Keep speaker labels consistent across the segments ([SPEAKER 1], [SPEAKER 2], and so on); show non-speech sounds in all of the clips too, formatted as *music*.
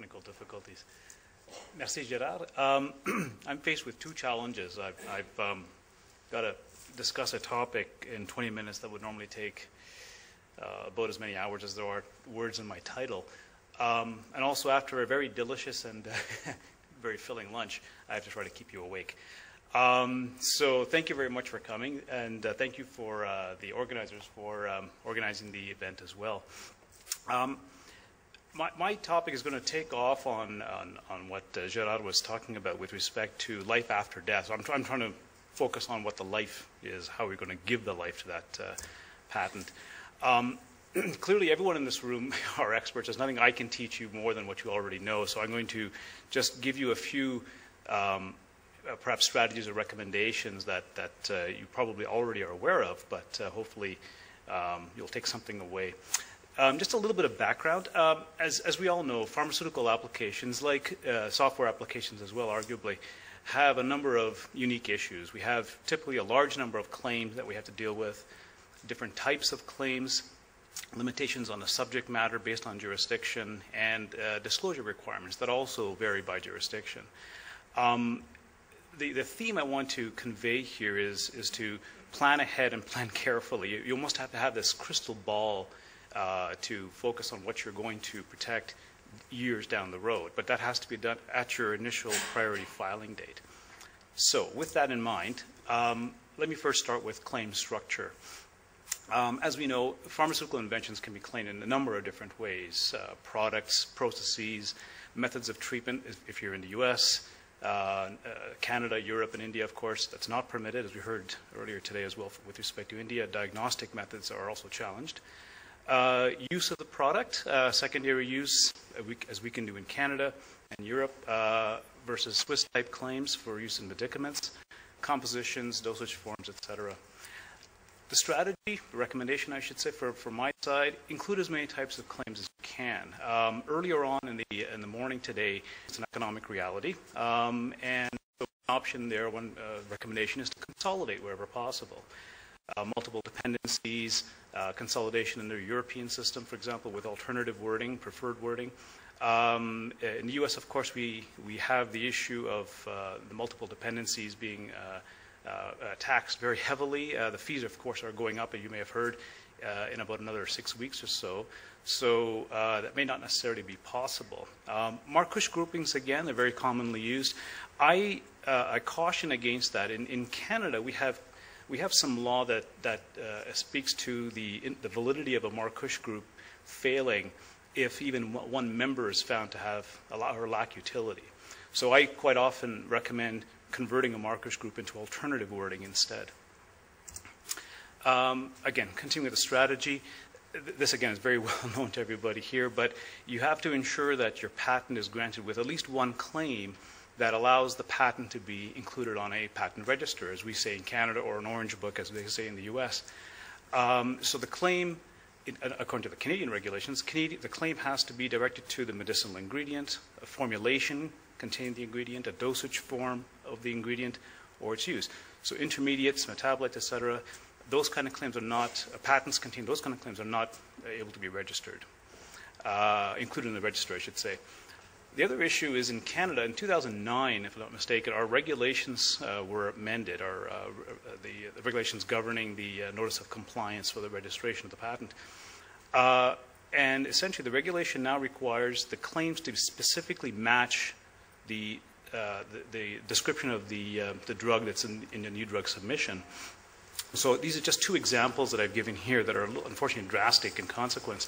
[SPEAKER 1] technical difficulties. Merci, Gerard. Um, *clears throat* I'm faced with two challenges. I've, I've um, got to discuss a topic in 20 minutes that would normally take uh, about as many hours as there are words in my title. Um, and also, after a very delicious and *laughs* very filling lunch, I have to try to keep you awake. Um, so, thank you very much for coming, and uh, thank you for uh, the organizers for um, organizing the event as well. Um, my, my, topic is going to take off on, on, on what uh, Gerard was talking about with respect to life after death. So I'm, I'm, trying to focus on what the life is, how we're going to give the life to that uh, patent. Um, *clears throat* clearly, everyone in this room *laughs* are experts. There's nothing I can teach you more than what you already know. So I'm going to just give you a few um, uh, perhaps strategies or recommendations that, that uh, you probably already are aware of, but uh, hopefully um, you'll take something away. Um, just a little bit of background. Um, as, as, we all know, pharmaceutical applications, like uh, software applications as well, arguably, have a number of unique issues. We have typically a large number of claims that we have to deal with, different types of claims, limitations on the subject matter based on jurisdiction, and uh, disclosure requirements that also vary by jurisdiction. Um, the, the theme I want to convey here is, is to plan ahead and *laughs* plan carefully. You, you almost have to have this crystal ball uh, to focus on what you're going to protect years down the road, but that has to be done at your initial priority filing date. So, with that in mind, um, let me first start with claim structure. Um, as we know, pharmaceutical inventions can be claimed in a number of different ways uh, products, processes, methods of treatment, if you're in the US, uh, uh, Canada, Europe, and India, of course, that's not permitted, as we heard earlier today as well with respect to India. Diagnostic methods are also challenged. Uh, use of the product, uh, secondary use, uh, as we can do in Canada and Europe, uh, versus Swiss type claims for use in medicaments, compositions, dosage forms, etc. The strategy, the recommendation, I should say, for, for my side, include as many types of claims as you can. Um, earlier on in the in the morning today, it's an economic reality, um, and one option there, one uh, recommendation is to consolidate wherever possible. Uh, multiple dependencies, uh, consolidation in the European system, for example, with alternative wording, preferred wording. Um, in the U.S., of course, we we have the issue of uh, the multiple dependencies being uh, uh, uh, taxed very heavily. The fees, of course, are going up, as you may have heard, in about another six weeks or so. So that may not necessarily be possible. Um, Markush groupings, again, they're very commonly used. I, I caution against that. In, in Canada, we have we have some law that, that uh, speaks to the, in, the validity of a Markush group failing if even one member is found to have or lack utility. So I quite often recommend converting a Markush group into alternative wording instead. Um, again, continuing with the strategy, this again is very *laughs* well known to everybody here, but you have to ensure that your patent is granted with at least one claim that allows the patent to be included on a patent register, as we say in Canada, or an orange book, as they say in the US. Um, so the claim, according to the Canadian regulations, Canadian, the claim has to be directed to the medicinal ingredient, a formulation containing the ingredient, a dosage form of the ingredient, or its use. So intermediates, metabolites, etc., those kind of claims are not, uh, patents contain those kind of claims are not able to be registered, uh, included in the register, I should say. The other issue is in Canada, in 2009, if I'm not mistaken, our regulations uh, were amended, our, uh, the, the, regulations governing the uh, notice of compliance for the registration of the patent. Uh, and essentially, the regulation now requires the claims to specifically match the, uh, the, the, description of the, uh, the drug that's in, in the new drug submission. So these are just two examples that I've given here that are unfortunately drastic in consequence.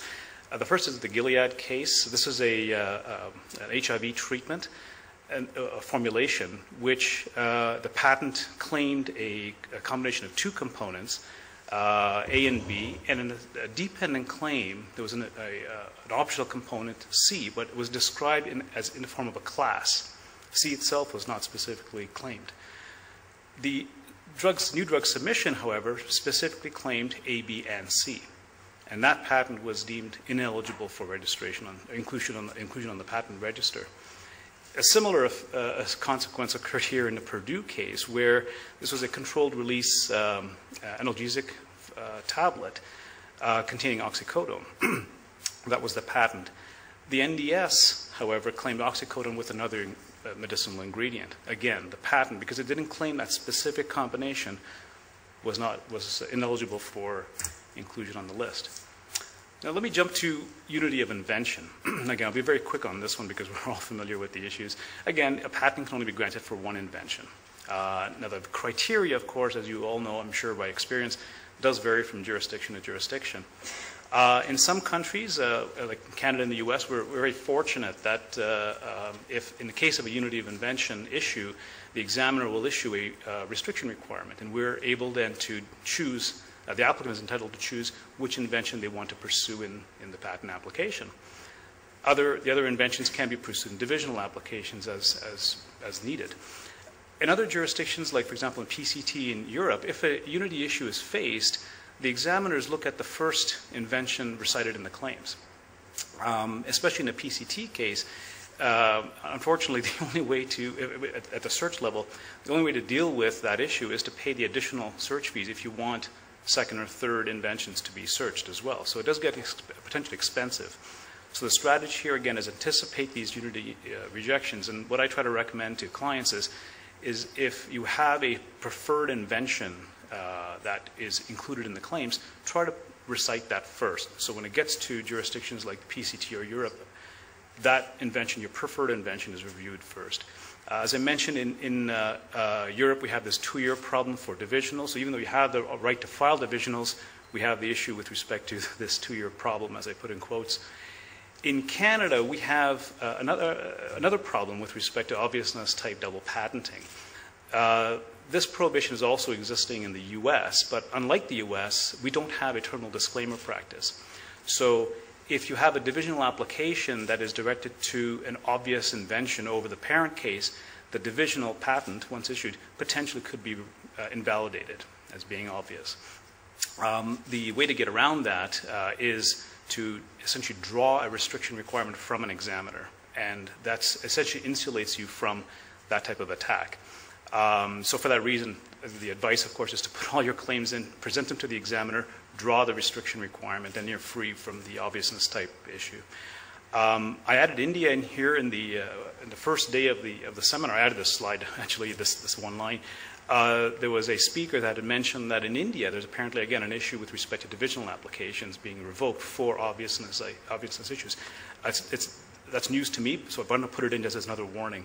[SPEAKER 1] Uh, the first is the Gilead case. This is a, uh, uh, an HIV treatment and a formulation which uh, the patent claimed a, a, combination of two components, uh, A and B, and in a, a dependent claim, there was an, an, optional component, C, but it was described in, as in the form of a class. C itself was not specifically claimed. The drugs, new drug submission, however, specifically claimed A, B, and C and that patent was deemed ineligible for registration on inclusion on the, inclusion on the patent register. A similar uh, consequence occurred here in the Purdue case, where this was a controlled release um, uh, analgesic uh, tablet uh, containing oxycodone. *clears throat* that was the patent. The NDS, however, claimed oxycodone with another uh, medicinal ingredient. Again, the patent, because it didn't claim that specific combination, was not was ineligible for inclusion on the list. Now let me jump to unity of invention. *clears throat* Again, I'll be very quick on this one because *laughs* we're all familiar with the issues. Again, a patent can only be granted for one invention. Uh, now the criteria, of course, as you all know, I'm sure by experience, does vary from jurisdiction to jurisdiction. Uh, in some countries, uh, like Canada and the U.S., we're, we're very fortunate that uh, um, if, in the case of a unity of invention issue, the examiner will issue a uh, restriction requirement, and we're able then to choose, uh, the applicant is entitled to choose which invention they want to pursue in, in the patent application. Other, the other inventions can be pursued in divisional applications as, as, as needed. In other jurisdictions, like for example in PCT in Europe, if a unity issue is faced, the examiners look at the first invention recited in the claims. Um, especially in a PCT case, uh, unfortunately, *laughs* the only way to, at, at, the search level, the only way to deal with that issue is to pay the additional search fees if you want second or third inventions to be searched as well. So it does get ex- potentially expensive. So the strategy here, again, is anticipate these unity uh, rejections. And what I try to recommend to clients is, is if you have a preferred invention uh, that is included in the claims, try to recite that first. So when it gets to jurisdictions like PCT or Europe, that invention, your preferred invention, is reviewed first. Uh, as I mentioned, in, in uh, uh, Europe, we have this two-year problem for divisionals. So even though you have the right to file divisionals, we have the issue with respect to *laughs* this two-year problem, as I put in quotes. In Canada, we have uh, another, uh, another problem with respect to obviousness type double patenting. Uh, this prohibition is also existing in the US, but unlike the US, we don't have a terminal disclaimer practice. So if you have a divisional application that is directed to an obvious invention over the parent case, the divisional patent, once issued, potentially could be uh, invalidated as being obvious. Um, the way to get around that uh, is to essentially draw a restriction requirement from an examiner, and that essentially insulates you from that type of attack. Um, so for that reason, the advice, of course, is to put all your claims in, present them to the examiner, draw the restriction requirement, then you're free from the obviousness type issue. Um, I added India in here in the, uh, in the first day of the, of the seminar. I added this slide, *laughs* actually, this, this one line. Uh, there was a speaker that had mentioned that in India there's apparently, again, an issue with respect to divisional applications being revoked for obviousness, uh, obviousness issues. It's, it's, that's news to me, so I'm going to put it in as another warning.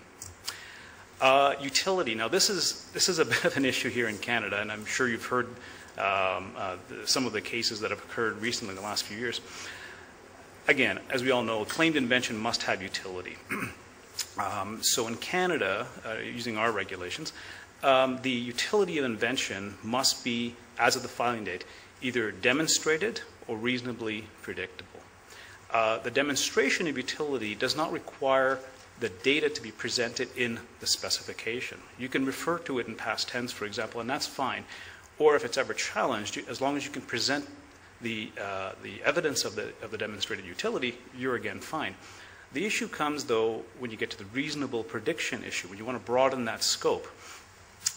[SPEAKER 1] Uh, utility. Now, this is, this is a *laughs* bit of an issue here in Canada, and I'm sure you've heard um, uh, the, some of the cases that have occurred recently in the last few years. Again, as we all know, a claimed invention must have utility. *clears throat* um, so in Canada, uh, using our regulations, um, the utility of invention must be, as of the filing date, either demonstrated or reasonably predictable. Uh, the demonstration of utility does not require the data to be presented in the specification. You can refer to it in past tense, for example, and that's fine. Or if it's ever challenged, as long as you can present the, uh, the evidence of the, of the demonstrated utility, you're again fine. The issue comes, though, when you get to the reasonable prediction issue, when you want to broaden that scope.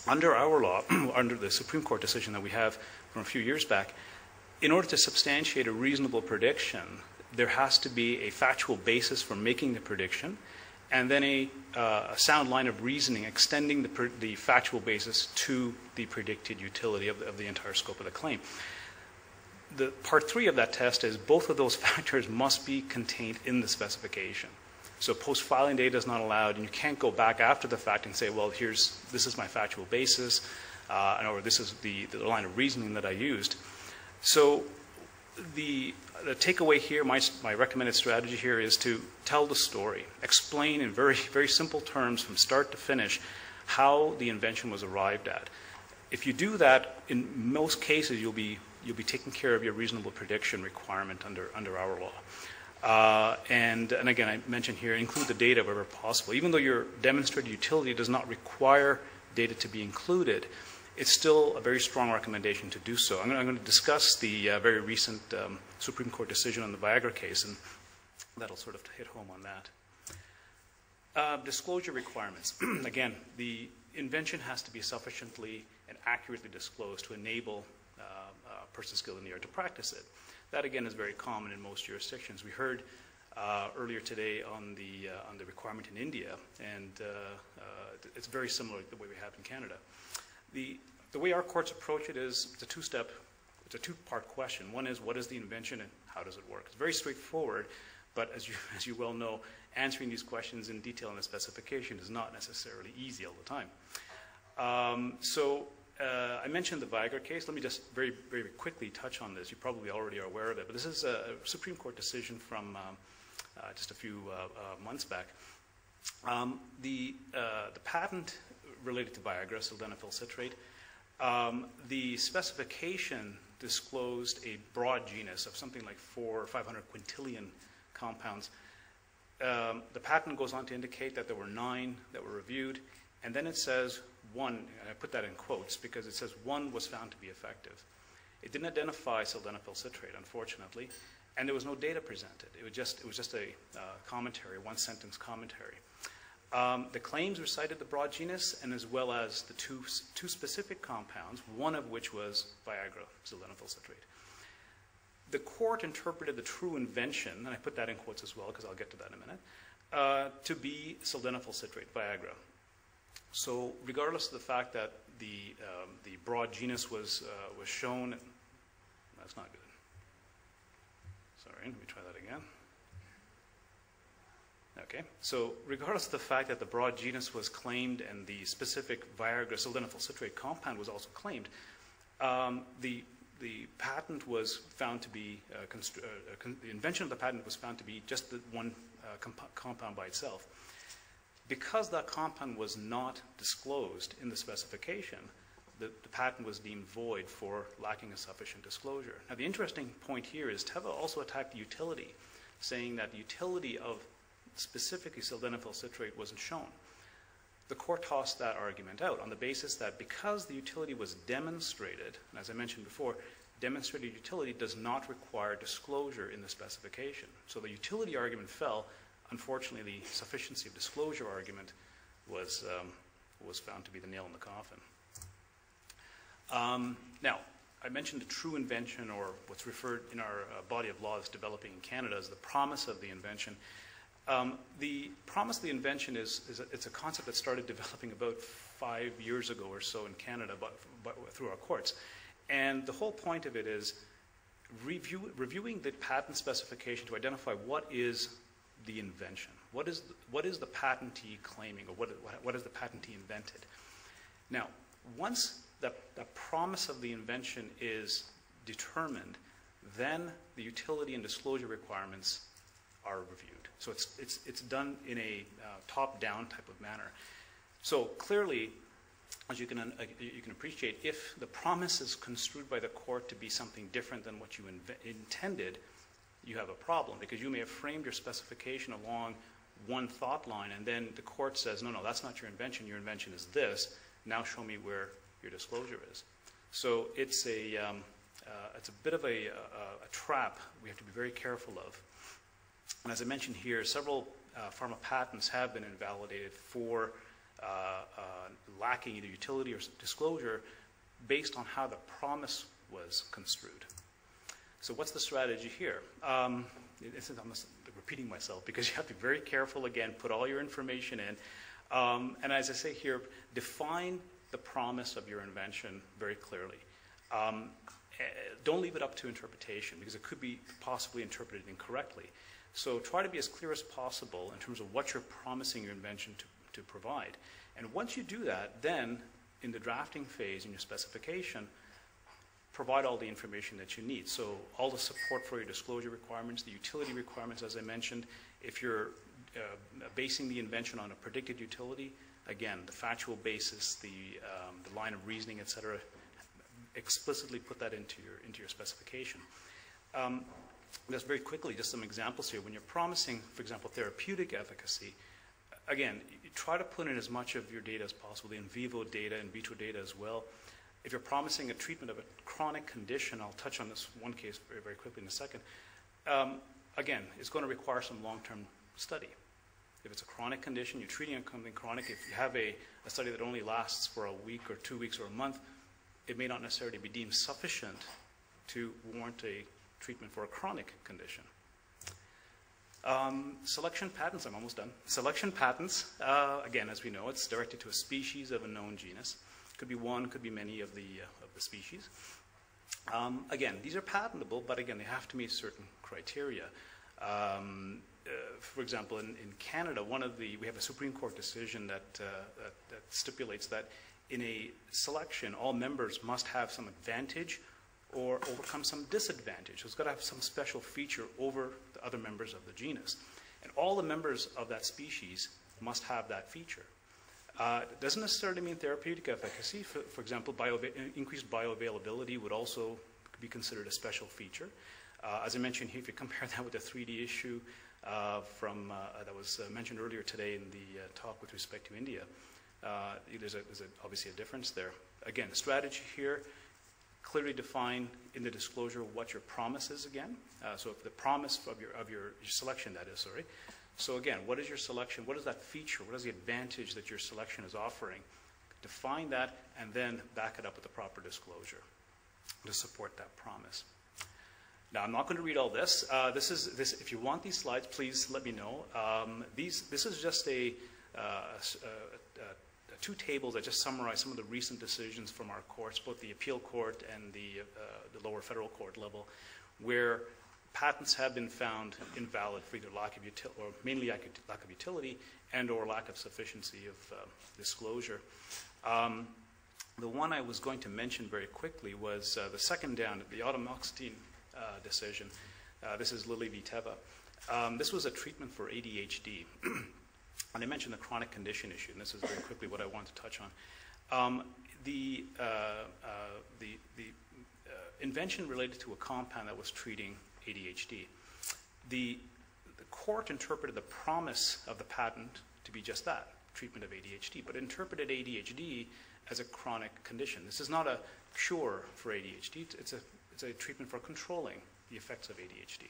[SPEAKER 1] Under our law, *clears throat* under the Supreme Court decision that we have from a few years back, in order to substantiate a reasonable prediction, there has to be a factual basis for making the prediction and then a, uh, a sound line of reasoning extending the, the, factual basis to the predicted utility of the, of the entire scope of the claim. The part three of that test is both of those *laughs* factors must be contained in the specification. So post-filing data is not allowed, and you can't go back after the fact and say, well, here's this is my factual basis, uh, or this is the, the line of reasoning that I used. So the the takeaway here, my, my recommended strategy here is to tell the story, explain in very, *laughs* very simple terms from start to finish how the invention was arrived at. If you do that, in most cases, you'll be, you'll be taking care of your reasonable prediction requirement under, under our law. Uh, and, and again, I mentioned here, include the data wherever possible. Even though your demonstrated utility does not require data to be included, it's still a very strong recommendation to do so. I'm going, to discuss the uh, very recent um, Supreme Court decision on the Viagra case, and that'll sort of hit home on that. Uh, disclosure requirements. *clears throat* Again, the invention has to be sufficiently and accurately disclosed to enable uh, a person skilled in the art to practice it. That, again, is very common in most jurisdictions. We heard uh, earlier today on the, uh, on the requirement in India, and uh, it's very similar to the way we have in Canada. The, the way our courts approach it is it's a two-step, it's a two-part question. One is what is the invention and how does it work? It's very straightforward, but as you, *laughs* as you well know, answering these questions in detail in the specification is not necessarily easy all the time. Um, so uh, I mentioned the Viagra case. Let me just very, very quickly touch on this. You probably already are aware of it, but this is a Supreme Court decision from um, uh, just a few uh, uh months back. Um, the, uh, the patent related to Viagra, sildenafil citrate, um, the specification disclosed a broad genus of something like four or 500 quintillion compounds. Um, the patent goes on to indicate that there were nine that were reviewed, and then it says one, and I put that in quotes because it says one was found to be effective. It didn't identify sildenafil citrate, unfortunately, and there was no data presented. It was just, it was just a uh, commentary, one sentence commentary. Um, the claims recited the broad genus and as well as the two, two specific compounds, one of which was Viagra, sildenafil citrate. The court interpreted the true invention, and I put that in quotes as well because I'll get to that in a minute, uh, to be sildenafil citrate, Viagra. So regardless of the fact that the, um, the broad genus was, uh, was shown, that's not good. Sorry, let me try that. Okay, so regardless of the fact that the broad genus was claimed and the specific Viagra sildenafil citrate compound was also claimed, um, the, the patent was found to be, uh, uh, uh the invention of the patent was found to be just the one uh, comp compound by itself. Because that compound was not disclosed in the specification, the, the, patent was deemed void for lacking a sufficient disclosure. Now, the interesting point here is Teva also attacked utility, saying that the utility of specifically sildenafil citrate wasn't shown. The court tossed that argument out on the basis that because the utility was demonstrated, and as I mentioned before, demonstrated utility does not require disclosure in the specification. So the utility argument fell unfortunately, the sufficiency of disclosure argument was, um, was found to be the nail in the coffin. Um, now, I mentioned the true invention, or what's referred in our uh, body of law as developing in Canada, as the promise of the invention. Um, the promise of the invention is, is a, it's a concept that started developing about five years ago or so in Canada but, but through our courts. And the whole point of it is review, reviewing the patent specification to identify what is the invention? What is the, what is the patentee claiming, or what, what has the patentee invented? Now, once the, the promise of the invention is determined, then the utility and disclosure requirements are reviewed. So it's, it's, it's done in a uh, top-down type of manner. So clearly, as you can, uh, you can appreciate, if the promise is construed by the court to be something different than what you intended, you have a problem because you may have framed your specification along one thought line and then the court says, no, no, that's not your invention. Your invention is this. Now show me where your disclosure is. So it's a, um, uh, it's a bit of a, a, a, trap we have to be very careful of. And as I mentioned here, several uh, pharma patents have been invalidated for uh, uh lacking either utility or disclosure based on how the promise was construed. So what's the strategy here? Um, I'm repeating myself because *laughs* you have to be very careful again, put all your information in. Um, and as I say here, define the promise of your invention very clearly. Um, eh, don't leave it up to interpretation because it could be possibly interpreted incorrectly. So try to be as clear as possible in terms of what you're promising your invention to, to provide. And once you do that, then in the drafting phase in your specification, provide all the information that you need. So all the support for your disclosure requirements, the utility requirements, as I mentioned. If you're uh, basing the invention on a predicted utility, again, the factual basis, the, um, the line of reasoning, et cetera, explicitly put that into your, into your specification. Um, just very quickly, just some examples here. When you're promising, for example, therapeutic efficacy, again, try to put in as much of your data as possible, the in vivo data, in vitro data as well. If you're promising a treatment of a chronic condition, I'll touch on this one case very, very quickly in a second. Um, again, it's going to require some long-term study. If it's a chronic condition, you're treating something chronic. If you have a, a study that only lasts for a week or two weeks or a month, it may not necessarily be deemed sufficient to warrant a treatment for a chronic condition. Um, selection patents, I'm almost done. Selection patents, uh, again, as we know, it's directed to a species of a known genus. Could be one, could be many of the, uh, of the species. Um, again, these are patentable, but again, they have to meet certain criteria. Um, uh, for example, in, in, Canada, one of the we have a Supreme Court decision that, uh, that, that stipulates that in a selection, all members must have some advantage or overcome some disadvantage. It's got to have some special feature over the other members of the genus. And all the members of that species must have that feature. Uh, it doesn't necessarily mean therapeutic efficacy. For, for example, bio increased bioavailability would also be considered a special feature. Uh, as I mentioned here, if you compare that with the 3D issue uh, from, uh, that was uh, mentioned earlier today in the uh, talk with respect to India, there's, a, there's a, obviously a difference there. Again, the strategy here, clearly define in the disclosure what your promise is again. so if the promise of your, of your, your selection, that is, sorry, so again, what is your selection? What is that feature? What is the advantage that your selection is offering? Define that and then back it up with the proper disclosure to support that promise. Now, I'm not going to read all this. Uh, this is this. If you want these slides, please let me know. Um, these. This is just a, uh, a, a, two tables that just summarize some of the recent decisions from our courts, both the appeal court and the, uh, the lower federal court level, where patents have been found invalid for either lack of utility, or mainly lack of utility, and or lack of sufficiency of uh, disclosure. Um, the one I was going to mention very quickly was uh, the second down, the atomoxetine uh, decision. Uh, this is Lilly v. Teva. Um, this was a treatment for ADHD. *clears throat* and I mentioned the chronic condition issue, and this is very quickly what I want to touch on. Um, the, uh, uh, the, the invention related to a compound that was treating ADHD. The, the court interpreted the promise of the patent to be just that, treatment of ADHD, but interpreted ADHD as a chronic condition. This is not a cure for ADHD, it's a, it's a treatment for controlling the effects of ADHD.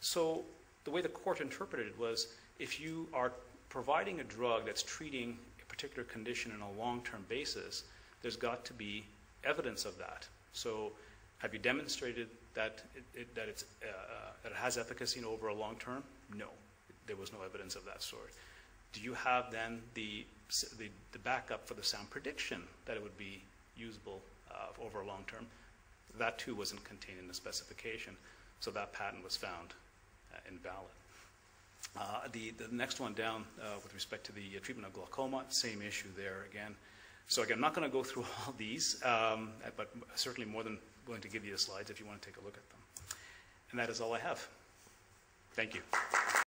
[SPEAKER 1] So the way the court interpreted it was if you are providing a drug that's treating a particular condition on a long-term basis, there's got to be evidence of that. So have you demonstrated that it, that, it's, uh, uh, that it has efficacy over a long term? No. There was no evidence of that sort. Do you have then the, the, the backup for the sound prediction that it would be usable uh, over a long term? That too wasn't contained in the specification, so that patent was found invalid. Uh, the, the next one down uh, with respect to the uh, treatment of glaucoma, same issue there again. So again, I'm not going to go through *laughs* all these, um, but certainly more than willing to give you the slides if you want to take a look at them. And that is all I have. Thank you.